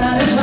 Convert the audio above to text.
sana